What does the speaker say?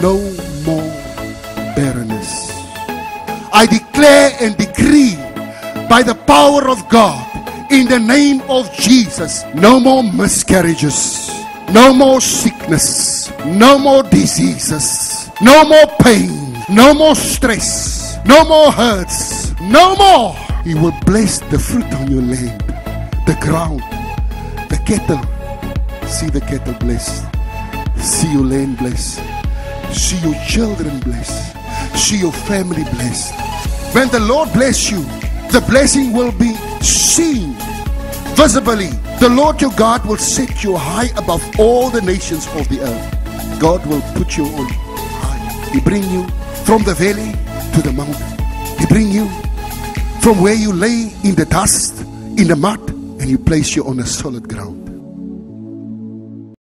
no more barrenness. I declare and decree by the power of God in the name of Jesus no more miscarriages, no more sickness, no more diseases, no more pain, no more stress, no more hurts, no more. He will bless the fruit on your land, the ground, the cattle. See the cattle blessed. See your land blessed. See your children blessed. See your family blessed. When the Lord bless you, the blessing will be seen visibly. The Lord your God will set you high above all the nations of the earth. God will put you on high. He bring you from the valley to the mountain. He bring you from where you lay in the dust, in the mud, and He place you on a solid ground.